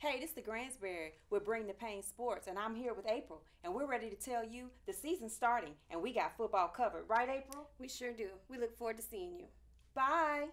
Hey, this is the Gransberry with Bring the Pain Sports, and I'm here with April, and we're ready to tell you the season's starting, and we got football covered, right, April? We sure do. We look forward to seeing you. Bye.